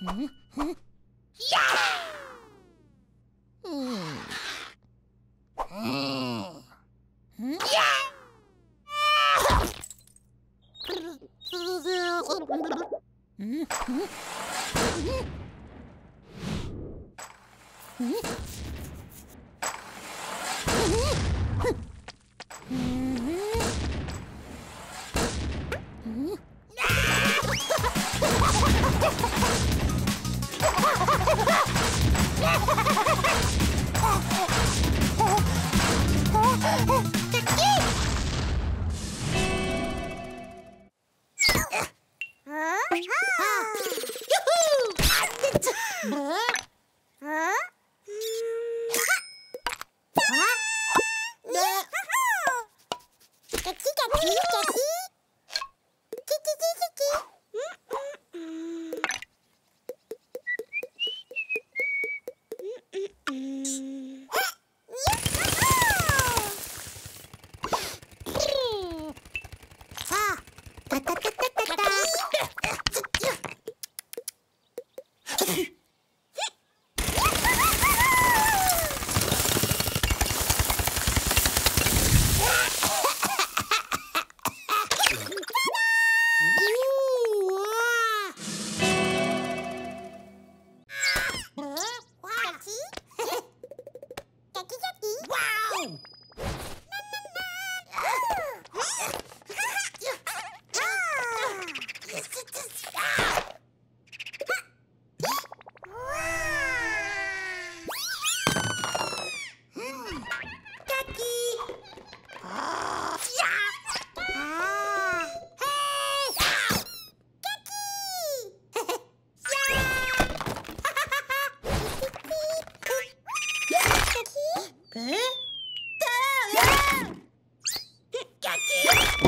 Mm-hmm. ん Ha